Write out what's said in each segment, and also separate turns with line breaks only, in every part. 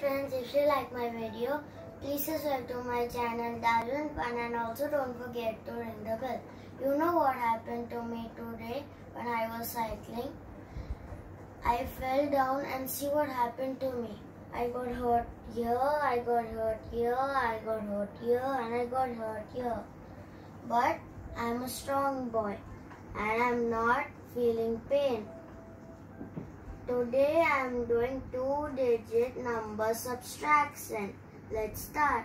friends, if you like my video, please subscribe to my channel Dajuan Fun and also don't forget to ring the bell. You know what happened to me today when I was cycling? I fell down and see what happened to me. I got hurt here, I got hurt here, I got hurt here and I got hurt here. But I'm a strong boy and I'm not feeling pain. Today I am doing two digit number subtraction. Let's start.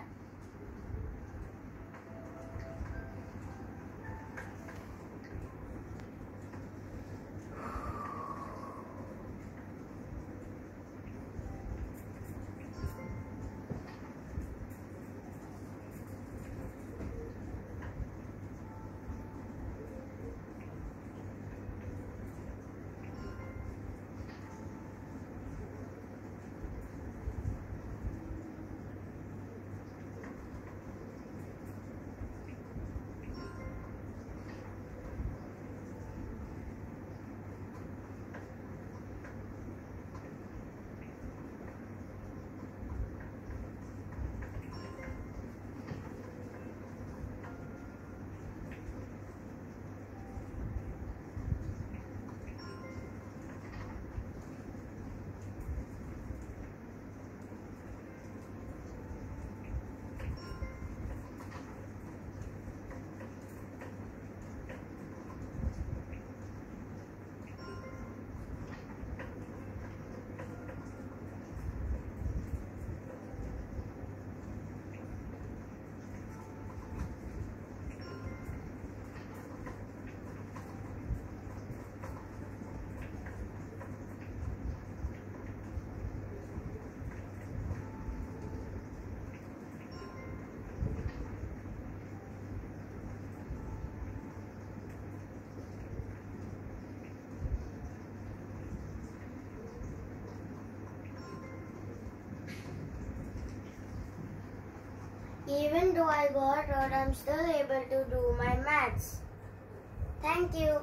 Even though I got hurt, I'm still able to do my maths. Thank you.